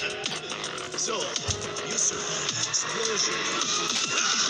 So, Godzilla, usurp, explosion.